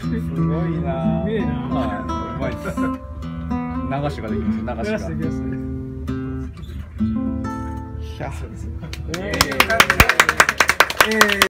すごいな。すげな。うまいです。流しができます。流しが。できます。いや、そうですね。えー、えー